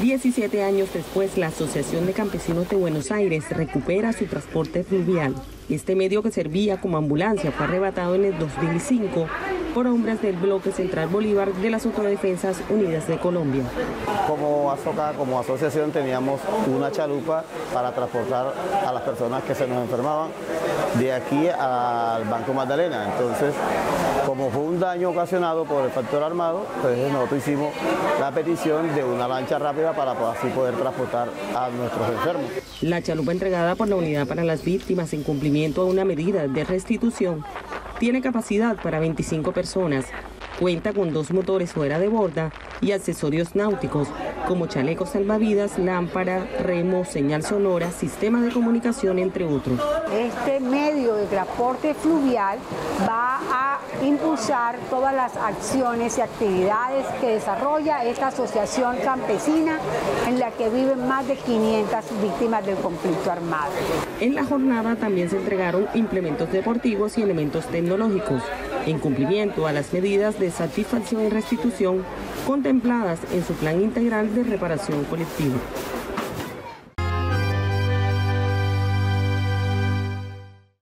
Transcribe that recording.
17 años después, la Asociación de Campesinos de Buenos Aires recupera su transporte fluvial. Este medio que servía como ambulancia fue arrebatado en el 2005 por hombres del bloque Central Bolívar de las Autodefensas Unidas de Colombia. Como ASOCA, como asociación, teníamos una chalupa para transportar a las personas que se nos enfermaban de aquí al Banco Magdalena. Entonces, como fue un daño ocasionado por el factor armado, pues nosotros hicimos la petición de una lancha rápida para así poder transportar a nuestros enfermos. La chalupa entregada por la Unidad para las Víctimas en cumplimiento a una medida de restitución tiene capacidad para 25 personas, cuenta con dos motores fuera de borda y accesorios náuticos como chalecos salvavidas, lámpara, remo, señal sonora, sistema de comunicación, entre otros. Este medio de transporte fluvial va a impulsar todas las acciones y actividades que desarrolla esta asociación campesina en la que viven más de 500 víctimas del conflicto armado. En la jornada también se entregaron implementos deportivos y elementos tecnológicos en cumplimiento a las medidas de satisfacción y restitución contempladas en su plan integral de reparación colectiva.